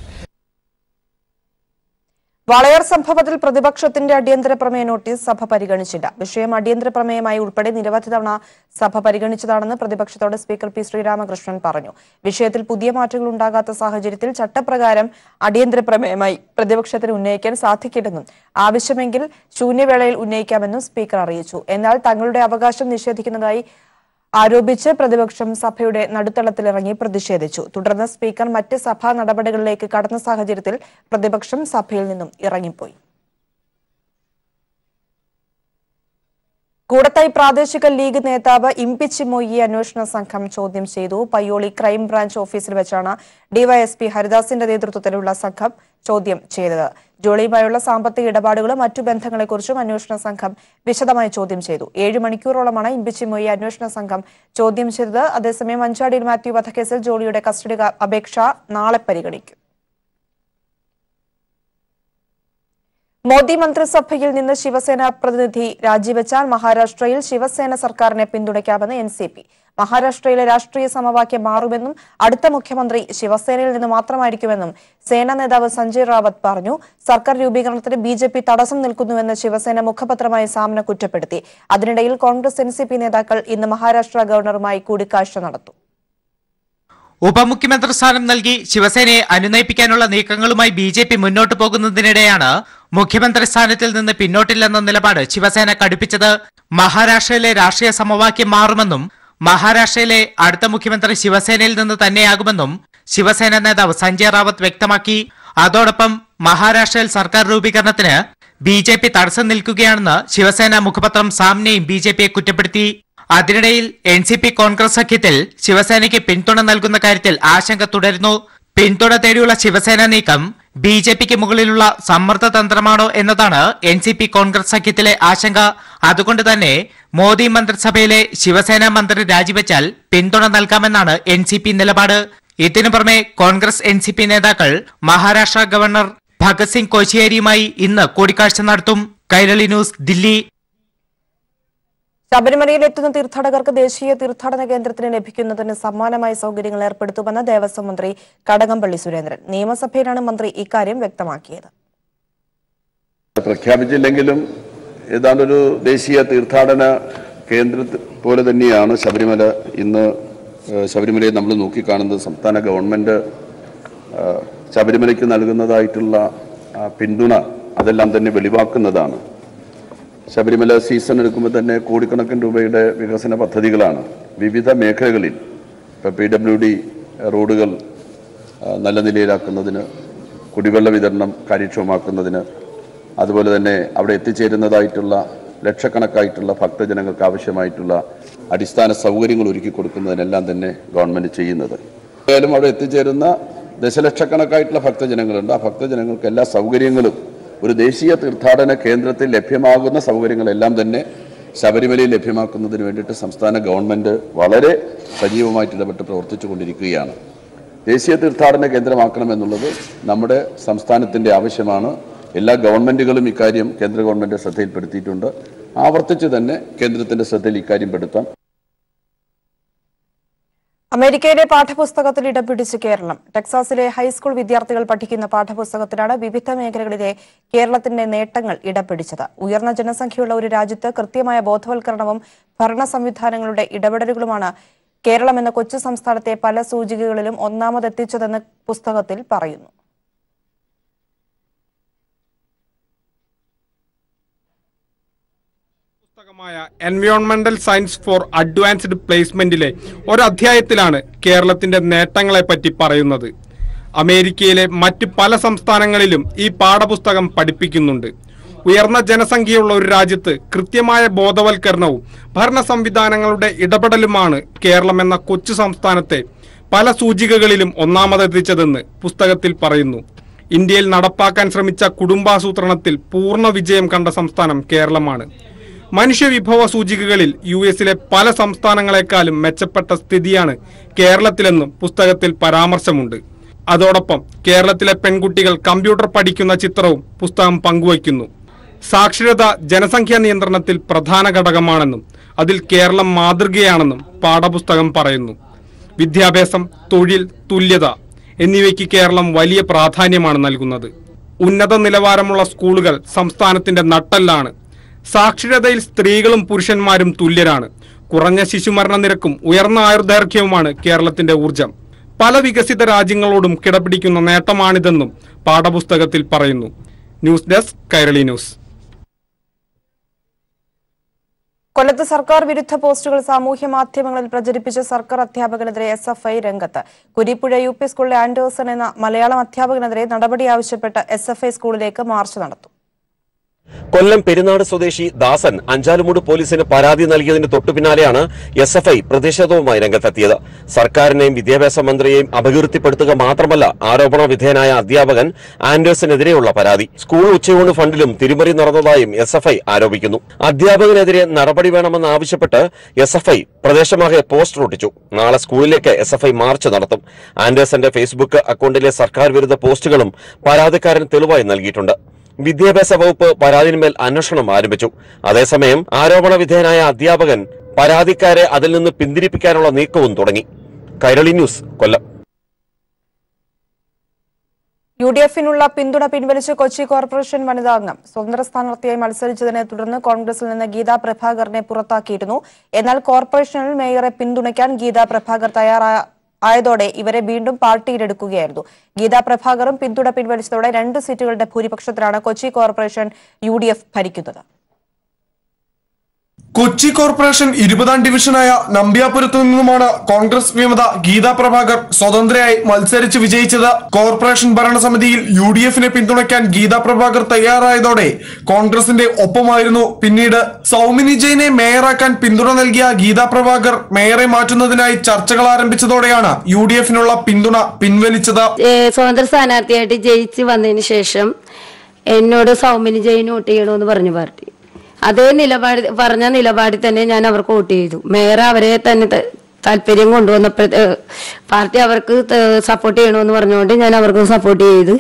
വാളയാർ സംഭവത്തിൽ പ്രതിപക്ഷത്തിന്റെ അടിയന്തര പ്രമേയ നോട്ടീസ് സഭ പരിഗണിച്ചില്ല. വിഷയം അടിയന്തര പ്രമേയമായി ഉൾപ്പെടെ നിരവധി തവണ സഭ പരിഗണിച്ചതാണെന്ന് പ്രതിപക്ഷത്തോട് സ്പീക്കർ പി ശ്രീരാമകൃഷ്ണൻ പറഞ്ഞു. വിഷയത്തിൽ പുതിയ മാറ്റങ്ങൾ ഉണ്ടാകാത്ത സാഹചര്യത്തിൽ ചട്ടപ്രകാരം അടിയന്തര പ്രമേയമായി പ്രതിപക്ഷത്തിന് ഉന്നയിക്കാൻ സാധിക്കില്ലെന്നും ആവശ്യമെങ്കിൽ ശൂന്യവേളയിൽ ഉന്നയിക്കാമെന്നും സ്പീക്കർ അറിയിച്ചു. എന്നാൽ തങ്ങളുടെ അവകാശം നിഷേധിക്കുന്നതായി ആരോപിച്ച് പ്രതിപക്ഷം സഭയുടെ നടുത്തളത്തിലിറങ്ങി പ്രതിഷേധിച്ചു. തുടർന്ന് സ്പീക്കർ മറ്റ് സഭാ നടപടികളിലേക്ക് കടന്ന സാഹചര്യത്തിൽ പ്രതിപക്ഷം സഭയിൽ നിന്നും ഇറങ്ങിപ്പോയി. കൂടത്തായി പ്രാദേശിക ലീഗ് നേതാവ് ഇംപിച്ച് മൊയ്യെ അന്വേഷണ സംഘം ചോദ്യം ചെയ്തു. പയ്യോളി ക്രൈംബ്രാഞ്ച് ഓഫീസിൽ വെച്ചാണ് ഡിവൈഎസ്പി ഹരിദാസിന്റെ നേതൃത്വത്തിലുള്ള സംഘം ചോദ്യം ചെയ്തത്. ജോളിയുമായുള്ള സാമ്പത്തിക ഇടപാടുകളും മറ്റു ബന്ധങ്ങളെക്കുറിച്ചും അന്വേഷണ സംഘം വിശദമായി ചോദ്യം ചെയ്തു. ഏഴ് മണിക്കൂറോളമാണ് ഇമ്പിച്ചി മൊയ്യെ അന്വേഷണ സംഘം ചോദ്യം ചെയ്തത്. അതേസമയം അഞ്ചാടിയിൽ മാത്യു വധക്കേസിൽ ജോളിയുടെ കസ്റ്റഡി അപേക്ഷ നാളെ പരിഗണിക്കും. മോദി മന്ത്രിസഭയിൽ നിന്ന് ശിവസേന പ്രതിനിധി രാജിവെച്ചാൽ മഹാരാഷ്ട്രയിൽ ശിവസേന സർക്കാരിനെ പിന്തുണയ്ക്കാമെന്ന് എൻ മഹാരാഷ്ട്രയിലെ രാഷ്ട്രീയ സമവാക്യം മാറുമെന്നും അടുത്ത മുഖ്യമന്ത്രി ശിവസേനയിൽ നിന്ന് മാത്രമായിരിക്കുമെന്നും സേനാ നേതാവ് സഞ്ജയ് റാവത്ത് പറഞ്ഞു. സർക്കാർ രൂപീകരണത്തിന് ബി ജെ പി തടസ്സം നിൽക്കുന്നുവെന്ന് ശിവസേന മുഖപത്രമായ സാമന കുറ്റപ്പെടുത്തി. അതിനിടയിൽ കോൺഗ്രസ് എൻ സി പി നേതാക്കൾ ഇന്ന് മഹാരാഷ്ട്ര ഗവർണറുമായി കൂടിക്കാഴ്ച നടത്തും. ഉപമുഖ്യമന്ത്രി സ്ഥാനം നൽകി ശിവസേനയെ അനുനയിപ്പിക്കാനുള്ള നീക്കങ്ങളുമായി ബി ജെ പി മുന്നോട്ടു പോകുന്നതിനിടെയാണ് മുഖ്യമന്ത്രി സ്ഥാനത്തിൽ നിന്ന് പിന്നോട്ടില്ലെന്ന നിലപാട് ശിവസേന കടുപ്പിച്ചത്. മഹാരാഷ്ട്രയിലെ രാഷ്ട്രീയ സമവാക്യം മാറുമെന്നും മഹാരാഷ്ട്രയിലെ അടുത്ത മുഖ്യമന്ത്രി ശിവസേനയിൽ നിന്ന് തന്നെയാകുമെന്നും ശിവസേന നേതാവ് സഞ്ജയ് റാവത്ത് വ്യക്തമാക്കി. അതോടൊപ്പം മഹാരാഷ്ട്രയിൽ സർക്കാർ രൂപീകരണത്തിന് ബി ജെ പി തടസ്സം നിൽക്കുകയാണെന്ന് ശിവസേന മുഖപത്രം സാമ്നയും ബി ജെ പിയെ കുറ്റപ്പെടുത്തി. അതിനിടയിൽ എൻ സി പി കോൺഗ്രസ് സഖ്യത്തിൽ ശിവസേനയ്ക്ക് പിന്തുണ നൽകുന്ന കാര്യത്തിൽ ആശങ്ക തുടരുന്നു. പിന്തുണ തേടിയുള്ള ശിവസേന നീക്കം ബി ജെ പിക്ക് മുകളിലുള്ള സമ്മർദ്ദ തന്ത്രമാണോ എന്നതാണ് എൻ സി പി കോൺഗ്രസ് സഖ്യത്തിലെ ആശങ്ക. അതുകൊണ്ട് തന്നെ മോദി മന്ത്രിസഭയിലെ ശിവസേന മന്ത്രി രാജിവെച്ചാൽ പിന്തുണ നൽകാമെന്നാണ് എൻ സി പി നിലപാട്. ഇതിനു പുറമെ കോൺഗ്രസ് എൻ സി പി നേതാക്കൾ മഹാരാഷ്ട്ര ഗവർണർ ഭഗത് സിംഗ് കോശിയേരിയുമായി ഇന്ന് കൂടിക്കാഴ്ച നടത്തും. കൈരളി ന്യൂസ് ദില്ലി. ശബരിമലയിൽ എത്തുന്ന തീർത്ഥാടകർക്ക് ദേശീയ തീർത്ഥാടന കേന്ദ്രത്തിന് ലഭിക്കുന്നതിന് സമാനമായ സൗകര്യങ്ങൾ ഏർപ്പെടുത്തുമെന്ന് ദേവസ്വം മന്ത്രി കടകംപള്ളി സുരേന്ദ്രൻ. നിയമസഭയിലാണ് മന്ത്രി ഇക്കാര്യം വ്യക്തമാക്കിയത്. പ്രഖ്യാപിച്ചില്ലെങ്കിലും ഏതാണ്ടൊരു ദേശീയ തീർത്ഥാടന കേന്ദ്ര പോലെ തന്നെയാണ് ശബരിമല ഇന്ന് ശബരിമലയെ നമ്മൾ നോക്കിക്കാണുന്നത്. സംസ്ഥാന ഗവൺമെന്റ് ശബരിമലയ്ക്ക് നൽകുന്നതായിട്ടുള്ള പിന്തുണ അതെല്ലാം തന്നെ വെളിവാക്കുന്നതാണ്. ശബരിമല സീസൺ എടുക്കുമ്പോൾ തന്നെ കോടിക്കണക്കിന് രൂപയുടെ വികസന പദ്ധതികളാണ്. വിവിധ മേഖലകളിൽ ഇപ്പോൾ പി ഡബ്ല്യു ഡി റോഡുകൾ നല്ല നിലയിലാക്കുന്നതിന് കുടിവെള്ള വിതരണം കാര്യക്ഷമമാക്കുന്നതിന് അതുപോലെ തന്നെ അവിടെ എത്തിച്ചേരുന്നതായിട്ടുള്ള ലക്ഷക്കണക്കായിട്ടുള്ള ഭക്തജനങ്ങൾക്ക് ആവശ്യമായിട്ടുള്ള അടിസ്ഥാന സൗകര്യങ്ങൾ ഒരുക്കി കൊടുക്കുന്നതിനെല്ലാം തന്നെ ഗവൺമെന്റ് ചെയ്യുന്നത്. എന്തായാലും അവിടെ എത്തിച്ചേരുന്ന ദശലക്ഷക്കണക്കായിട്ടുള്ള ഭക്തജനങ്ങളുണ്ട്. ആ ഭക്തജനങ്ങൾക്ക് എല്ലാ സൗകര്യങ്ങളും ഒരു ദേശീയ തീർത്ഥാടന കേന്ദ്രത്തിൽ ലഭ്യമാകുന്ന സൗകര്യങ്ങളെല്ലാം തന്നെ ശബരിമലയിൽ ലഭ്യമാക്കുന്നതിന് വേണ്ടിയിട്ട് സംസ്ഥാന ഗവൺമെന്റ് വളരെ സജീവമായിട്ട് ഇടപെട്ട് പ്രവർത്തിച്ചു കൊണ്ടിരിക്കുകയാണ് ദേശീയ തീർത്ഥാടന കേന്ദ്രമാക്കണമെന്നുള്ളത് നമ്മുടെ സംസ്ഥാനത്തിന്റെ ആവശ്യമാണ്. എല്ലാ ഗവൺമെന്റുകളും ഇക്കാര്യം കേന്ദ്ര ഗവൺമെന്റ് ശ്രദ്ധയിൽപ്പെടുത്തിയിട്ടുണ്ട്. ആവർത്തിച്ച് തന്നെ കേന്ദ്രത്തിന്റെ ശ്രദ്ധയിൽ ഇക്കാര്യം പെടുത്താം. അമേരിക്കയിലെ പാഠപുസ്തകത്തിൽ ഇടം പിടിച്ച് കേരളം. ടെക്സാസിലെ ഹൈസ്കൂൾ വിദ്യാർത്ഥികൾ പഠിക്കുന്ന പാഠപുസ്തകത്തിലാണ് വിവിധ മേഖലകളിലെ കേരളത്തിന്റെ നേട്ടങ്ങൾ ഇടം പിടിച്ചത് ഉയർന്ന ജനസംഖ്യയുള്ള ഒരു രാജ്യത്ത് കൃത്യമായ ബോധവൽക്കരണവും ഭരണ സംവിധാനങ്ങളുടെ ഇടപെടലുകളുമാണ് കേരളം എന്ന കൊച്ചു സംസ്ഥാനത്തെ പല സൂചികകളിലും ഒന്നാമതെത്തിച്ചതെന്ന് പുസ്തകത്തിൽ പറയുന്നു. പുസ്തകമായ എൻവയോൺമെന്റൽ സയൻസ് ഫോർ അഡ്വാൻസ്ഡ് പ്ലേസ്മെന്റിലെ ഒരു അധ്യായത്തിലാണ് കേരളത്തിന്റെ നേട്ടങ്ങളെ പറ്റി പറയുന്നത്. അമേരിക്കയിലെ മറ്റ് പല സംസ്ഥാനങ്ങളിലും ഈ പാഠപുസ്തകം പഠിപ്പിക്കുന്നുണ്ട്. ഉയർന്ന ജനസംഖ്യയുള്ള ഒരു രാജ്യത്ത് കൃത്യമായ ബോധവൽക്കരണവും ഭരണ സംവിധാനങ്ങളുടെ ഇടപെടലുമാണ് കേരളം എന്ന കൊച്ചു സംസ്ഥാനത്തെ പല സൂചികകളിലും ഒന്നാമതെത്തിച്ചതെന്ന് പുസ്തകത്തിൽ പറയുന്നു. ഇന്ത്യയിൽ നടപ്പാക്കാൻ ശ്രമിച്ച കുടുംബാസൂത്രണത്തിൽ പൂർണ വിജയം കണ്ട സംസ്ഥാനം കേരളമാണ്. മനുഷ്യവിഭവ സൂചികകളിൽ യു എസിലെ പല സംസ്ഥാനങ്ങളെക്കാളും മെച്ചപ്പെട്ട സ്ഥിതിയാണ് കേരളത്തിലെന്നും പുസ്തകത്തിൽ പരാമർശമുണ്ട്. അതോടൊപ്പം കേരളത്തിലെ പെൺകുട്ടികൾ കമ്പ്യൂട്ടർ പഠിക്കുന്ന ചിത്രവും പുസ്തകം പങ്കുവയ്ക്കുന്നു. സാക്ഷരത ജനസംഖ്യാ നിയന്ത്രണത്തിൽ പ്രധാന ഘടകമാണെന്നും അതിൽ കേരളം മാതൃകയാണെന്നും പാഠപുസ്തകം പറയുന്നു. വിദ്യാഭ്യാസം തൊഴിൽ തുല്യത എന്നിവയ്ക്ക് കേരളം വലിയ പ്രാധാന്യമാണ് നൽകുന്നത്. ഉന്നത നിലവാരമുള്ള സ്കൂളുകൾ സംസ്ഥാനത്തിന്റെ നട്ടെല്ലാണ് സാക്ഷരതയിൽ സ്ത്രീകളും പുരുഷന്മാരും തുല്യരാണ്. കുറഞ്ഞ ശിശുമരണ നിരക്കും ഉയർന്ന ആയുർദൈർഘ്യവുമാണ് കേരളത്തിന്റെ ഊർജം പല വികസിത രാജ്യങ്ങളോടും കിടപിടിക്കുന്ന നേട്ടമാണിതെന്നും പാഠപുസ്തകത്തിൽ പറയുന്നു. News desk Kairali news. കൊല്ലത്ത് സർക്കാർ വിരുദ്ധ പോസ്റ്റുകൾ സാമൂഹ്യ മാധ്യമങ്ങളിൽ പ്രചരിപ്പിച്ച സർക്കാർ അധ്യാപകനെതിരെ എസ് എഫ് ഐ രംഗത്ത്. കുരിപ്പുഴ യു പി സ്കൂളിലെ ആൻഡേഴ്സൺ എന്ന മലയാളം അധ്യാപകനെതിരെ നടപടി ആവശ്യപ്പെട്ട് എസ് എഫ് ഐ സ്കൂളിലേക്ക് മാർച്ച് നടത്തും. കൊല്ലം പെരുന്നാട് സ്വദേശി ദാസൻ അഞ്ചാലുമൂട് പോലീസിന് പരാതി നൽകിയതിന് തൊട്ടുപിന്നാലെയാണ് എസ് എഫ് ഐ പ്രതിഷേധവുമായി രംഗത്തെത്തിയത്. സർക്കാരിനെയും വിദ്യാഭ്യാസ മന്ത്രിയെയും അപകീർത്തിപ്പെടുത്തുക മാത്രമല്ല ആരോപണ വിധേയനായ അധ്യാപകൻ ആൻഡേഴ്സിനെതിരെയുള്ള പരാതി. സ്കൂൾ ഉച്ചയൂണ് ഫണ്ടിലും തിരിമറി നടന്നതായും എസ് എഫ് ഐ ആരോപിക്കുന്നു. അധ്യാപകനെതിരെ നടപടി വേണമെന്ന് ആവശ്യപ്പെട്ട് എസ് എഫ് ഐ പ്രദേശമാകെ പോസ്റ്റർ ഒട്ടിച്ചു. നാളെ സ്കൂളിലേക്ക് എസ് എഫ് ഐ മാർച്ച് നടത്തും. ആൻഡേഴ്സന്റെ ഫേസ്ബുക്ക് അക്കൌണ്ടിലെ സർക്കാർ വിരുദ്ധ പോസ്റ്റുകളും പരാതിക്കാരൻ തെളിവായി നൽകിയിട്ടുണ്ട്. വിദ്യാഭ്യാസ വകുപ്പ് പരാതിന്മേൽ അന്വേഷണം ആരംഭിച്ചു. അതേസമയം ആരോപണ വിധേയനായ അധ്യാപകൻ പരാതിക്കാരെ അതിൽ നിന്ന് പിന്തിരിപ്പിക്കാനുള്ള നീക്കവും തുടങ്ങി. Kairali news Kollam. U D എഫിനുള്ള പിന്തുണ പിൻവലിച്ച് കൊച്ചി കോർപ്പറേഷൻ വനിതാ അംഗം സ്വതന്ത്ര സ്ഥാനാർത്ഥിയായി മത്സരിച്ചതിനെ തുടർന്ന് കോൺഗ്രസിൽ നിന്ന് ഗീതാ പ്രഭാകറിനെ പുറത്താക്കിയിരുന്നു. എന്നാൽ കോർപ്പറേഷനിൽ മേയറെ പിന്തുണയ്ക്കാൻ ഗീതാ പ്രഭാകർ തയ്യാറാ ആയതോടെ ഇവരെ വീണ്ടും പാർട്ടിയിലെടുക്കുകയായിരുന്നു. ഗീതാ പ്രഭാകറും പിന്തുണ പിൻവലിച്ചതോടെ രണ്ട് സീറ്റുകളുടെ ഭൂരിപക്ഷത്തിലാണ് കൊച്ചി കോർപ്പറേഷൻ യു ഭരിക്കുന്നത്. കൊച്ചി കോർപ്പറേഷൻ ഇരുപതാം ഡിവിഷനായ നമ്പ്യാപുരത്തു നിന്നുമാണ് കോൺഗ്രസ് വിമത ഗീതാ പ്രഭാകർ സ്വതന്ത്രയായി മത്സരിച്ച് വിജയിച്ചത്. കോർപ്പറേഷൻ ഭരണസമിതിയിൽ യു ഡി എഫിനെ പിന്തുണയ്ക്കാൻ ഗീതാ പ്രഭാകർ തയ്യാറായതോടെ കോൺഗ്രസിന്റെ ഒപ്പമായിരുന്നു പിന്നീട്. സൗമിനി ജയിനെ മേയറാക്കാൻ പിന്തുണ നൽകിയ ഗീതാ പ്രഭാകർ മേയറെ മാറ്റുന്നതിനായി ചർച്ചകൾ ആരംഭിച്ചതോടെയാണ് യു ഡി എഫിനുള്ള പിന്തുണ പിൻവലിച്ചത്. സ്വതന്ത്ര സ്ഥാനാർത്ഥിയായിട്ട് ജയിച്ച് വന്നതിന് ശേഷം എന്നോട് സൗമിനി ജയിൻ വോട്ട് ചെയ്യണമെന്ന് പറഞ്ഞു പാർട്ടി. അതേ നിലപാട് പറഞ്ഞ നിലപാടിൽ തന്നെ ഞാൻ അവർക്ക് വോട്ട് ചെയ്തു. മേയർ അവരെ തന്നെ താല്പര്യം കൊണ്ടുവന്നപ്പോഴത്തെ പാർട്ടി അവർക്ക് സപ്പോർട്ട് ചെയ്യണമെന്ന് പറഞ്ഞുകൊണ്ട് ഞാൻ അവർക്ക് സപ്പോർട്ട് ചെയ്ത്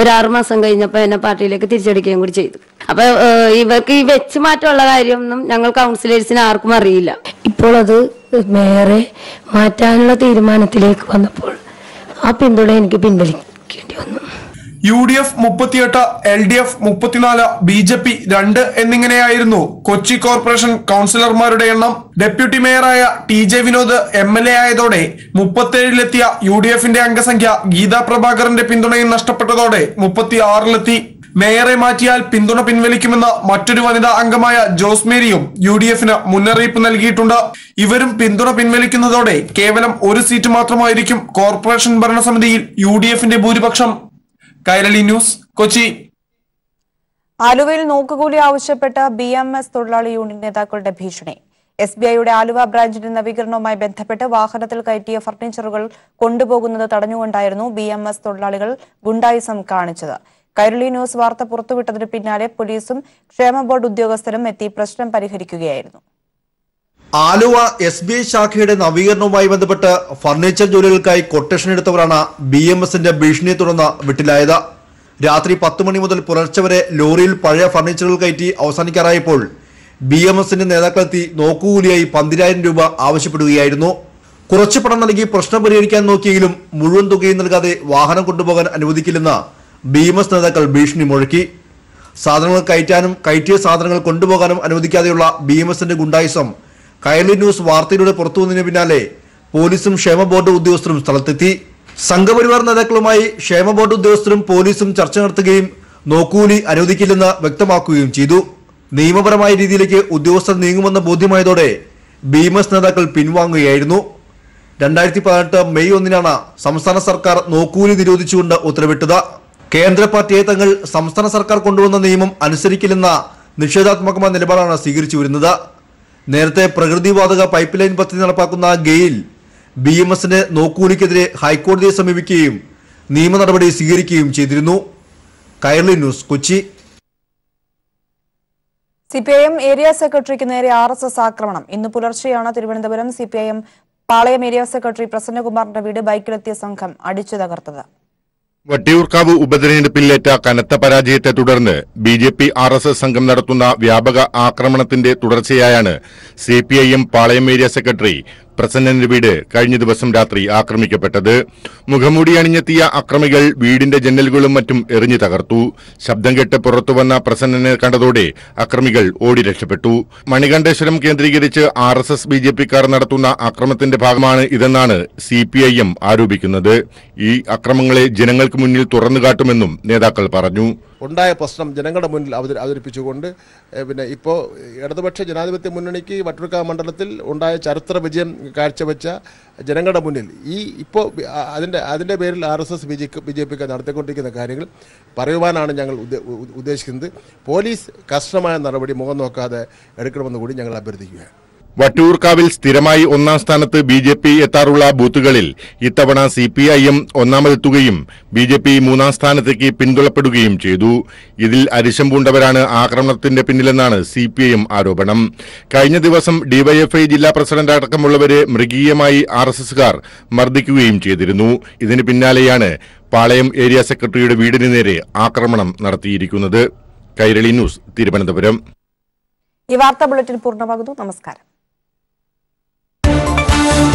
ഒരു മാസം കഴിഞ്ഞപ്പോൾ എന്നെ പാർട്ടിയിലേക്ക് തിരിച്ചടിക്കുകയും കൂടി ചെയ്തു. അപ്പൊ ഇവർക്ക് ഈ വെച്ച് മാറ്റമുള്ള കാര്യമൊന്നും ഞങ്ങൾ കൗൺസിലേഴ്സിന് ആർക്കും അറിയില്ല. ഇപ്പോൾ അത് മേയറെ മാറ്റാനുള്ള തീരുമാനത്തിലേക്ക് വന്നപ്പോൾ ആ പിന്തുണ എനിക്ക് പിൻവലിക്കേണ്ടി വന്നു. യു ഡി എഫ് മുപ്പത്തിയെട്ട് എൽ ഡി എഫ് മുപ്പത്തിനാല് ബി ജെ പി രണ്ട് എന്നിങ്ങനെയായിരുന്നു. കൊച്ചി കോർപ്പറേഷൻ കൗൺസിലർമാരുടെ എണ്ണം. Deputy മേയറായ T J Vinod M L A ആയതോടെ മുപ്പത്തേഴിലെത്തിയ യു ഡി എഫിന്റെ അംഗസംഖ്യ ഗീതാ പ്രഭാകറിന്റെ പിന്തുണയും നഷ്ടപ്പെട്ടതോടെ മുപ്പത്തിയാറിലെത്തി. മേയറെ മാറ്റിയാൽ പിന്തുണ പിൻവലിക്കുമെന്ന മറ്റൊരു വനിതാ അംഗമായ ജോസ് മേരിയും യു ഡി എഫിന് മുന്നറിയിപ്പ് നൽകിയിട്ടുണ്ട്. ഇവരും പിന്തുണ പിൻവലിക്കുന്നതോടെ കേവലം ഒരു സീറ്റ് മാത്രമായിരിക്കും കോർപ്പറേഷൻ ഭരണസമിതിയിൽ യു ഡി എഫിന്റെ ഭൂരിപക്ഷം. കൈരളി ന്യൂസ് കൊച്ചി. ആലുവയിൽ നോക്കുകൂലി ആവശ്യപ്പെട്ട ബി എം എസ് തൊഴിലാളി യൂണിയൻ നേതാക്കളുടെ ഭീഷണി. എസ് ബി ഐയുടെ ആലുവ ബ്രാഞ്ചിന്റെ നവീകരണവുമായി ബന്ധപ്പെട്ട് വാഹനത്തിൽ കയറ്റിയ ഫർണിച്ചറുകൾ കൊണ്ടുപോകുന്നത് തടഞ്ഞുകൊണ്ടായിരുന്നു ബി എം എസ് തൊഴിലാളികൾ ഗുണ്ടായിസം കാണിച്ചത്. കൈരളി ന്യൂസ് വാർത്ത പുറത്തുവിട്ടതിന് പിന്നാലെ പോലീസും ക്ഷേമ ബോർഡ് ഉദ്യോഗസ്ഥരും എത്തി പ്രശ്നം പരിഹരിക്കുകയായിരുന്നു. ആലുവ എസ് ബി ഐ ശാഖയുടെ നവീകരണവുമായി ബന്ധപ്പെട്ട് ഫർണിച്ചർ ജോലികൾക്കായി കൊട്ടേഷൻ എടുത്തവരാണ് ബി എം എസിന്റെ ഭീഷണിയെ തുടർന്ന് വിട്ടിലായത്. രാത്രി പത്ത് മണി മുതൽ പുലർച്ചെ വരെ ലോറിയിൽ പഴയ ഫർണിച്ചറുകൾ കയറ്റി അവസാനിക്കാറായപ്പോൾ ബി എം എസിന്റെ നേതാക്കളെത്തി നോക്കുകൂലിയായി പന്തിരായിരം രൂപ ആവശ്യപ്പെടുകയായിരുന്നു. കുറച്ച് പണം നൽകി പ്രശ്നം പരിഹരിക്കാൻ നോക്കിയെങ്കിലും മുഴുവൻ തുകയും നൽകാതെ വാഹനം കൊണ്ടുപോകാൻ അനുവദിക്കില്ലെന്ന് ബി എം എസ് നേതാക്കൾ ഭീഷണി മുഴക്കി. സാധനങ്ങൾ കയറ്റാനും കയറ്റിയ സാധനങ്ങൾ കൊണ്ടുപോകാനും അനുവദിക്കാതെയുള്ള ബി എം എസിന്റെ ഗുണ്ടായിസം കൈരളി ന്യൂസ് വാർത്തയിലൂടെ പുറത്തു വന്നതിന് പിന്നാലെ പോലീസും ക്ഷേമ ബോർഡ് ഉദ്യോഗസ്ഥരും സ്ഥലത്തെത്തി. സംഘപരിവാർ നേതാക്കളുമായി ക്ഷേമ ബോർഡ് ഉദ്യോഗസ്ഥരും പോലീസും ചർച്ച നടത്തുകയും നോക്കൂലി അനുവദിക്കില്ലെന്ന് വ്യക്തമാക്കുകയും ചെയ്തു. നിയമപരമായ രീതിയിലേക്ക് ഉദ്യോഗസ്ഥർ നീങ്ങുമെന്ന ബോധ്യമായതോടെ ബിഎംഎസ് നേതാക്കൾ പിൻവാങ്ങുകയായിരുന്നു. രണ്ടായിരത്തി പതിനെട്ട് മെയ് ഒന്നിനാണ് സംസ്ഥാന സർക്കാർ നോക്കൂലി നിരോധിച്ചുകൊണ്ട് ഉത്തരവിട്ടത്. കേന്ദ്ര പാർട്ടിയെ തങ്ങൾ സംസ്ഥാന സർക്കാർ കൊണ്ടുവന്ന നിയമം അനുസരിക്കില്ലെന്ന നിഷേധാത്മകമായ നിലപാടാണ് സ്വീകരിച്ചു വരുന്നത്. നേരത്തെ പ്രകൃതിവാതക പൈപ്പ് ലൈൻ പദ്ധതി നടപ്പാക്കുന്ന ഗെയിൽ ബി എം എസിന് നോക്കൂലിക്കെതിരെ ഹൈക്കോടതിയെ സമീപിക്കുകയും നിയമ നടപടി സ്വീകരിക്കുകയും ചെയ്തിരുന്നു. Kairali news Kochi. CPIM area സെക്രട്ടറിക്ക് നേരെ ആർ എസ് എസ് ആക്രമണം. ഇന്ന് പുലർച്ചെയാണ് Thiruvananthapuram CPIM Palayam area secretary പ്രസന്നകുമാറിന്റെ വീട് ബൈക്കിലെത്തിയ സംഘം അടിച്ചു തകർത്തത് വട്ടിയൂർക്കാവ് ഉപതെരഞ്ഞെടുപ്പിലേറ്റ കനത്ത പരാജയത്തെ തുടർന്ന് B J P R S S സംഘം നടത്തുന്ന വ്യാപക ആക്രമണത്തിന്റെ തുടർച്ചയായാണ് C P I M Palayam area secretary പ്രസന്നന്റെ വീട് കഴിഞ്ഞ ദിവസം രാത്രി ആക്രമിക്കപ്പെട്ടത്. മുഖമൂടി അണിഞ്ഞെത്തിയ അക്രമികൾ വീടിന്റെ ജനലുകളും മറ്റും എറിഞ്ഞു തകർത്തു. ശബ്ദം കെട്ട് പുറത്തുവന്ന പ്രസന്നനെ കണ്ടതോടെ അക്രമികൾ ഓടി രക്ഷപ്പെട്ടു. മണികണ്ഠേശ്വരം കേന്ദ്രീകരിച്ച് R S S B J പിക്കാർ നടത്തുന്ന അക്രമത്തിന്റെ ഭാഗമാണ് ഇതെന്നാണ് സി പി ഐ എം ആരോപിക്കുന്നത്. ഈ അക്രമങ്ങളെ ജനങ്ങൾക്ക് മുന്നിൽ തുറന്നുകാട്ടുമെന്നും നേതാക്കൾ പറഞ്ഞു. ഉണ്ടായ പ്രശ്നം ജനങ്ങളുടെ മുന്നിൽ അവതരി അവതരിപ്പിച്ചുകൊണ്ട് പിന്നെ ഇപ്പോൾ ഇടതുപക്ഷ ജനാധിപത്യ മുന്നണിക്ക് വട്ടിയൂർക്കാവ് മണ്ഡലത്തിൽ ഉണ്ടായ ചരിത്ര വിജയം കാഴ്ചവെച്ച ജനങ്ങളുടെ മുന്നിൽ ഈ ഇപ്പോൾ അതിന്റെ അതിന്റെ പേരിൽ R S S B J B J പിക്ക് നടത്തിക്കൊണ്ടിരിക്കുന്ന കാര്യങ്ങൾ പറയുവാനാണ് ഞങ്ങൾ ഉദ്ദേശിക്കുന്നത്. പോലീസ് കർശനമായ നടപടി മുഖം നോക്കാതെ എടുക്കണമെന്ന് കൂടി ഞങ്ങൾ അഭ്യർത്ഥിക്കുകയാണ്. വട്ടിയൂർക്കാവിൽ സ്ഥിരമായി ഒന്നാം സ്ഥാനത്ത് ബി ജെ പി എത്താറുള്ള ബൂത്തുകളിൽ ഇത്തവണ സി പി ഐ എം ഒന്നാമതെത്തുകയും ബി ജെ പി മൂന്നാം സ്ഥാനത്തേക്ക് പിന്തുണപ്പെടുകയും ചെയ്തു. ഇതിൽ അരിശം പൂണ്ടവരാണ് ആക്രമണത്തിന്റെ പിന്നിലെന്നാണ് സി പി ഐ എം ആരോപണം. കഴിഞ്ഞ ദിവസം ഡിവൈഎഫ്ഐ ജില്ലാ പ്രസിഡന്റ് അടക്കമുള്ളവരെ മൃഗീയമായി ആർ എസ് എസുകാർ മർദ്ദിക്കുകയും ചെയ്തിരുന്നു. ഇതിന് പിന്നാലെയാണ് പാളയം ഏരിയ സെക്രട്ടറിയുടെ വീടിന് നേരെ ആക്രമണം നടത്തിയിരിക്കുന്നത്. കൈരളി ന്യൂസ് തിരുവനന്തപുരം. ഈ വാർത്താ ബുള്ളറ്റിൻ പൂർണമാകുന്നു. നമസ്കാരം. Thank you.